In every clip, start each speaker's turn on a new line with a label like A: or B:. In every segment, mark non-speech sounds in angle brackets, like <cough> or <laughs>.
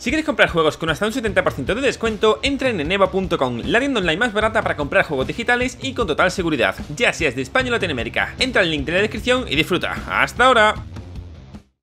A: Si quieres comprar juegos con hasta un 70% de descuento, entra en eneva.com, la tienda online más barata para comprar juegos digitales y con total seguridad, ya seas de España o Latinoamérica. Entra al link de la descripción y disfruta. ¡Hasta ahora!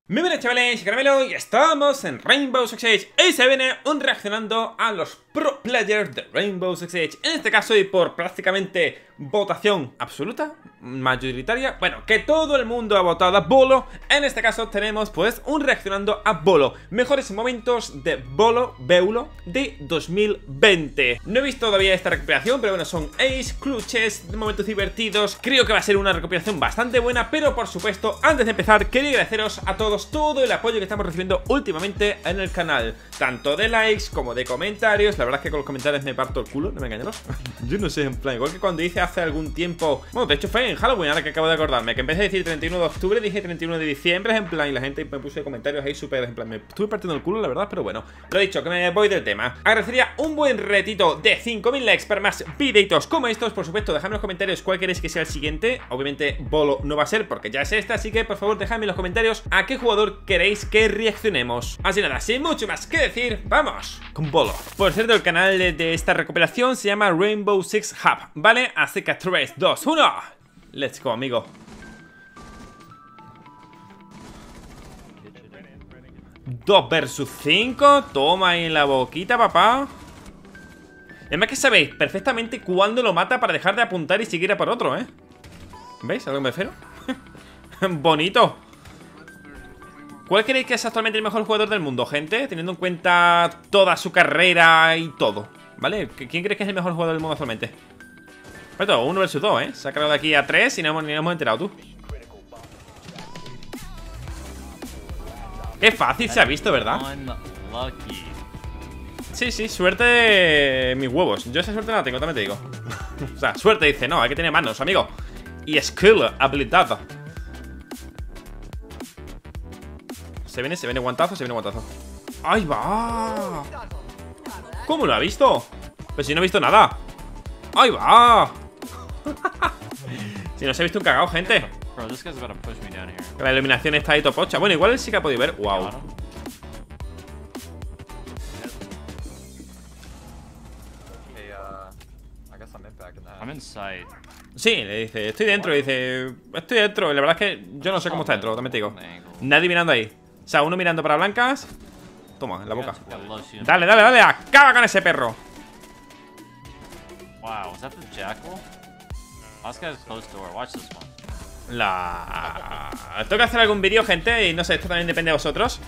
A: Muy buenas chavales, Caramelo y estamos en Rainbow Six y se viene un reaccionando a los pro players de Rainbow Six Siege. En este caso y por prácticamente votación absoluta, mayoritaria Bueno, que todo el mundo ha votado a Bolo En este caso tenemos pues un reaccionando a Bolo. Mejores momentos de Bolo, Beulo de 2020 No he visto todavía esta recuperación, pero bueno, son ace, clutches, momentos divertidos. Creo que va a ser una recuperación bastante buena Pero por supuesto, antes de empezar, quería agradeceros a todos todo el apoyo que estamos recibiendo últimamente en el canal. Tanto de likes como de comentarios verdad es que con los comentarios me parto el culo, no me engañaros <laughs> Yo no sé, en plan, igual que cuando hice hace algún tiempo Bueno, de hecho fue en Halloween, ahora que acabo de acordarme Que en vez de decir 31 de octubre, dije 31 de diciembre En plan, y la gente me puso comentarios ahí súper En plan, me estuve partiendo el culo, la verdad, pero bueno. Lo he dicho, que me voy del tema. Agradecería un buen retito de 5000 likes para más videitos como estos. Por supuesto, dejadme en los comentarios cuál queréis que sea el siguiente. Obviamente, Bolo no va a ser porque ya es esta Así que, por favor, dejadme en los comentarios a qué jugador queréis que reaccionemos. Así nada, sin mucho más que decir, vamos con Bolo. Por cierto, el canal de, de esta recuperación se llama Rainbow Six Hub, ¿vale? Así que 3, 2, 1 Let's go, amigo Dos versus 5 Toma ahí en la boquita, papá Es más que sabéis perfectamente cuándo lo mata para dejar de apuntar y seguir a por otro, ¿eh? ¿Veis a lo que me refiero? <laughs> Bonito ¿Cuál creéis que es actualmente el mejor jugador del mundo, gente? Teniendo en cuenta toda su carrera y todo ¿Vale? ¿Quién crees que es el mejor jugador del mundo actualmente? Bueno, uno versus dos, ¿eh? Se ha de aquí a tres y no hemos, ni hemos enterado, tú Qué fácil se ha visto, ¿verdad? Sí, sí, suerte mis huevos Yo esa suerte no la tengo, también te digo <laughs> O sea, suerte dice, no, hay que tener manos, amigo Y skill, habilidad Se viene, se viene guantazo, se viene guantazo ¡Ahí va! ¿Cómo lo ha visto? Pues si no he visto nada ¡Ahí va! <laughs> si no se ha visto un cagado, gente La iluminación está ahí topocha Bueno, igual él sí que ha podido ver ¡Wow! Sí, le dice, estoy dentro, le dice, estoy dentro. Y la verdad es que yo no sé cómo está dentro, también te digo. Nadie mirando ahí. O sea, uno mirando para blancas. Toma, en la boca. Dale, dale, dale, acaba con ese perro.
B: Wow, is that the jackal? Oscar is close door. Watch this one.
A: La... Tengo que hacer algún vídeo, gente, y no sé, esto también depende de vosotros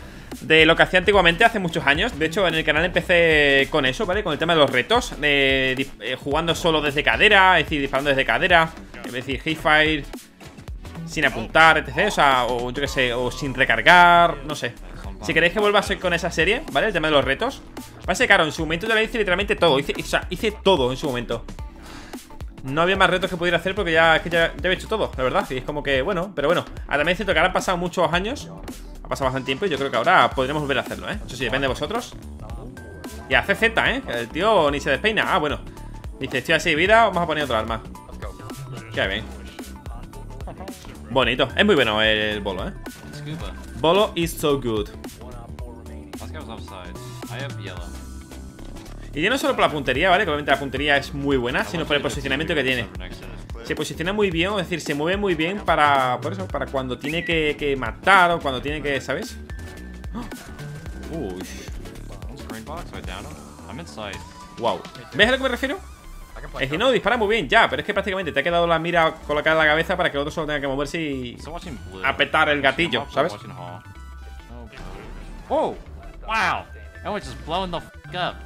A: De lo que hacía antiguamente, hace muchos años De hecho, en el canal empecé con eso, ¿vale? Con el tema de los retos de, eh, Jugando solo desde cadera, es decir, disparando desde cadera Es decir, fire Sin apuntar, etc O sea, o yo qué sé, o sin recargar, no sé Si queréis que vuelva con esa serie, ¿vale? El tema de los retos Va a ser caro, en su momento yo le hice literalmente todo hice, O sea, hice todo en su momento no había más retos que pudiera hacer porque ya, que ya, he hecho todo, la verdad. Y es como que, bueno, pero bueno. También es cierto que ahora han pasado muchos años. Ha pasado bastante tiempo y yo creo que ahora podremos volver a hacerlo, ¿eh? Eso sí, depende de vosotros. Y hace Z, ¿eh? El tío ni se despeina. Ah, bueno. Dice, estoy así de vida, vamos a poner otro arma. Qué bien. Bonito. Es muy bueno el bolo, ¿eh? Bolo is so good. Y ya no solo por la puntería, ¿vale? Que obviamente la puntería es muy buena, sino por el posicionamiento que tiene. Se posiciona muy bien, es decir, se mueve muy bien para. Por eso, para cuando tiene que, matar o cuando tiene que. ¿Sabes? Uy. Wow. ¿Ves a lo que me refiero? Es que no, dispara muy bien, ya, pero es que prácticamente te ha quedado la mira colocada en la cabeza para que el otro solo tenga que moverse y apretar el gatillo, ¿sabes?
B: Oh, wow. That was just blowing the f up.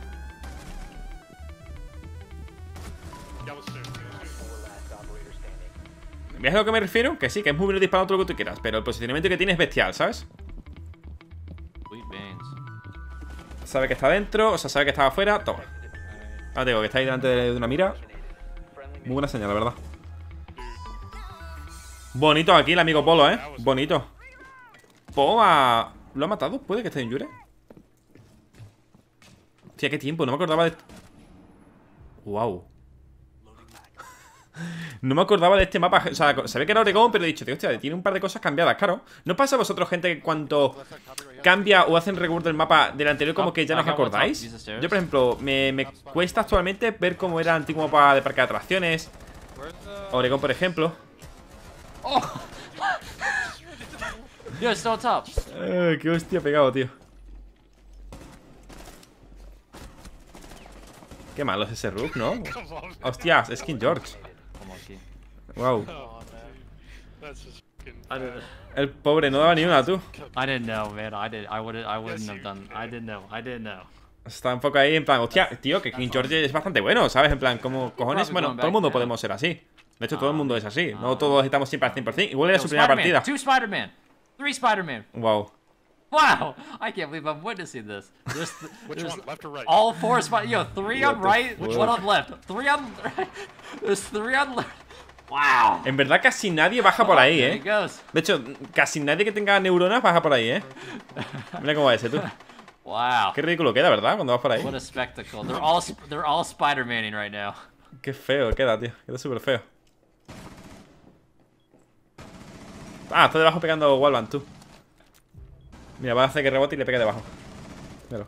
A: ¿Ves a lo que me refiero? Que sí, que es muy bueno disparar todo lo que tú quieras Pero el posicionamiento que tiene es bestial, ¿sabes? Sabe que está dentro, o sea, sabe que estaba afuera Toma Ahora digo que está ahí delante de una mira Muy buena señal, la verdad Bonito aquí el amigo Polo, ¿eh? Bonito Poma ¿Lo ha matado? ¿Puede que esté en Yure? Hostia, qué tiempo, no me acordaba de... Wow No me acordaba de este mapa. O sea, sabía que era Oregón, pero he dicho, tío, hostia, tiene un par de cosas cambiadas, claro. ¿No pasa a vosotros, gente, que cuando cambia o hacen rework del mapa del anterior, como que ya no os acordáis? Yo, por ejemplo, me, me cuesta actualmente ver cómo era el antiguo mapa de parque de atracciones. Oregón, por ejemplo.
B: Oh. <laughs> Yo, still top.
A: Eh, qué hostia pegado, tío. Qué malo es ese Rook, ¿no? <laughs> Hostias, es King George. Wow. <laughs> El pobre no daba ni una, tú.
B: I didn't know, man. I did. I wouldn't. I wouldn't have done. I didn't know. I didn't know.
A: Está un poco ahí en plan, hostia, tío, que King George es bastante bueno, ¿sabes? En plan, como cojones, bueno, todo el mundo podemos ser así. De hecho, todo el mundo es así. No todos estamos siempre al 100%. Igual era su primera partida.
B: Two Spider-Man. Three Spider-Man.
A: Wow.
B: Wow, I can't believe I'm witnessing this. There's, <laughs>
C: Which one, left or right?
B: All four Spider. Yo, three on right,
A: fuck?
B: one on left. Three on right. <laughs> There's three on left. Wow.
A: En verdad, casi nadie baja por ahí,
B: There
A: ¿eh? De hecho, casi nadie que tenga neuronas baja por ahí, ¿eh? Mira cómo va ese, tú. <laughs>
B: Wow.
A: Qué ridículo queda, ¿verdad? Cuando vas por ahí.
B: What a spectacle. They're all sp- they're all Spider-Maning right now.
A: Qué feo queda, tío. Queda súper feo. Ah, está debajo pegando Wallbang, tú. Mira, va a hacer que rebote y le pegue debajo. Míralo.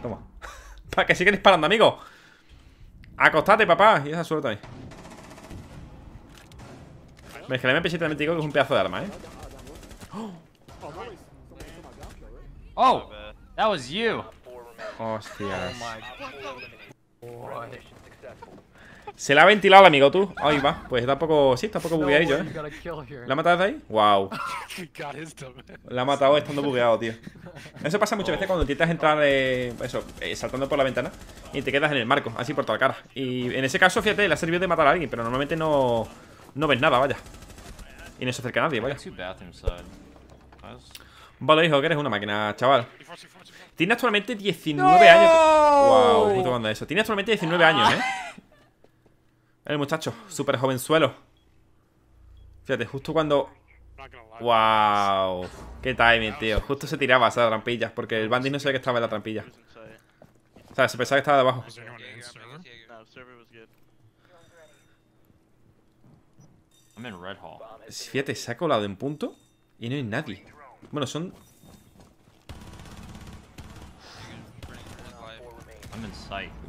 A: Toma. <laughs> Para que siga disparando, amigo. Acostate, papá. Y esa suerte ahí. Ves que el MP7 también te digo que es un pedazo de arma, ¿eh? <gasps>
B: Oh, that was you.
A: Hostias. Se la ha ventilado el amigo, tú. Ahí va. Pues está un poco. Sí, está un poco bugueadillo, ¿eh? ¿La ha matado desde ahí? Wow. <laughs> La ha matado estando bugueado, tío. Eso pasa muchas veces cuando intentas entrar, eh, eso, eh, saltando por la ventana y te quedas en el marco, así por toda la cara. Y en ese caso, fíjate, le ha servido de matar a alguien, pero normalmente no, no ves nada, vaya. Y no se acerca a nadie, vaya. Vale, hijo, que eres una máquina, chaval. Tiene actualmente 19 años. Wow, puto banda eso. Tiene actualmente 19 años, ¿eh? El muchacho, súper jovenzuelo. Fíjate, justo cuando. Wow, qué timing, tío. Justo se tiraba esas trampillas, porque el bandit no sabía que estaba en la trampilla. O sea, se pensaba que estaba debajo. Fíjate, se ha colado en punto y no hay nadie. Bueno, son.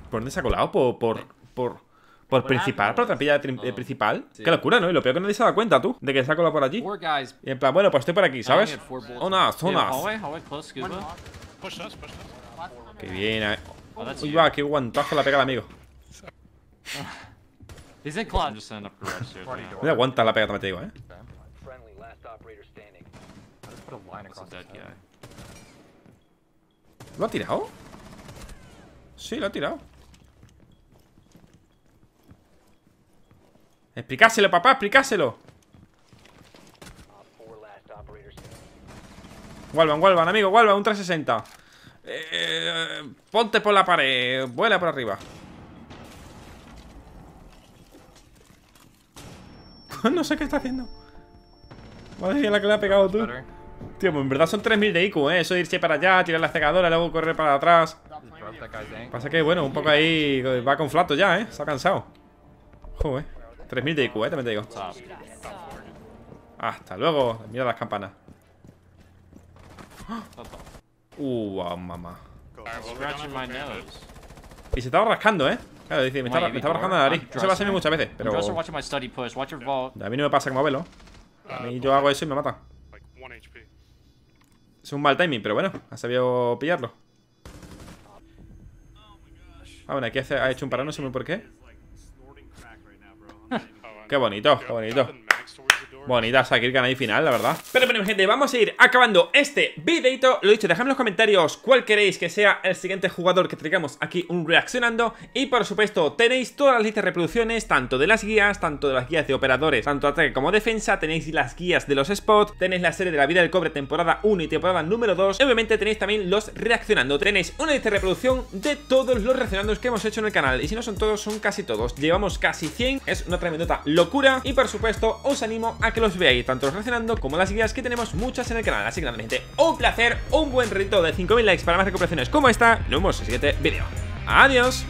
A: ¿Por dónde se ha colado? ¿Por. por. por. Por principal? ¿Por la trampilla de eh, principal? Qué locura, ¿no? Y lo peor que nadie se da cuenta, tú, de que se ha colado por allí. Y en plan, bueno, pues estoy por aquí, ¿sabes?
C: Push us.
A: Qué bien, eh.
B: Oh,
A: Uy, va, qué guantazo la pega el amigo. <laughs> Mira, aguanta la pega, también te digo, eh. ¿Lo ha tirado? Sí, lo ha tirado. Explicáselo, papá, explicáselo.
D: Op 4 last operator standing.
A: Walvan, Walvan, amigo, Walvan, un 360. Eh, ponte por la pared, vuela por arriba. <laughs> no sé qué está haciendo. Madre mía, la que le ha pegado tú. Tío, pues en verdad son 3000 de IQ, ¿eh? Eso de irse para allá, tirar la cegadora, luego correr para atrás. Pasa que, bueno, un poco ahí va con flato ya, ¿eh? Se ha cansado. Joder. 3000 de IQ, ¿eh? También te digo. Hasta luego. Mira las campanas.
B: Top.
A: Uh, wow, mamá. Y se estaba rascando, ¿eh? Claro, dice, me estaba, me estaba rascando la nariz. Eso pasa a mí muchas veces, pero...
B: Dresser, watching my study push. Watch your vault.
A: A mí no me pasa como a Velo. A mí yo hago eso y me mata. Es un mal timing, pero bueno, ha sabido pillarlo. Ah, bueno, aquí ha hecho un parado, no sé muy por qué. Qué bonito, qué bonito. Bonita kill ahí final, la verdad. Pero bueno, gente, vamos a ir acabando este videito. Lo dicho, dejadme en los comentarios cuál queréis que sea el siguiente jugador que traigamos aquí un reaccionando. Y por supuesto, tenéis todas las listas de reproducciones, tanto de las guías, tanto de las guías de operadores, tanto ataque como defensa. Tenéis las guías de los spots, tenéis la serie de la vida del cobre temporada 1 y temporada número 2. Y obviamente tenéis también los reaccionando. Tenéis una lista de reproducción de todos los reaccionandos que hemos hecho en el canal. Y si no son todos, son casi todos. Llevamos casi 100, es una tremenda locura. Y por supuesto, os animo a que los veáis, tanto reaccionando como las guías que tenemos muchas en el canal. Así que nada, un placer, un buen reto de 5000 likes para más recuperaciones como esta. Nos vemos en el siguiente vídeo. Adiós.